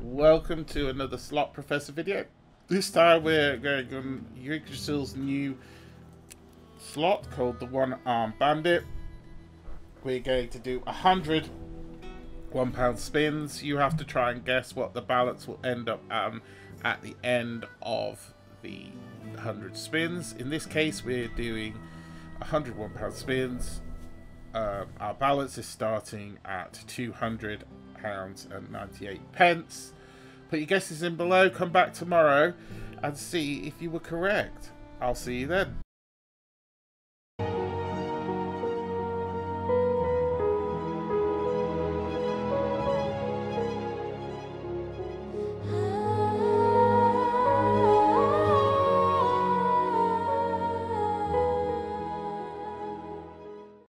welcome to another Slot Professor video. This time we're going on Yggdrasil's new slot called the One Arm Bandit. We're going to do a hundred one pound spins. You have to try and guess what the balance will end up um, at the end of the 100 spins. In this case, we're doing 100 one pound spins. Um, our balance is starting at 200 pounds and 98 pence. Put your guesses in below. Come back tomorrow and see if you were correct. I'll see you then.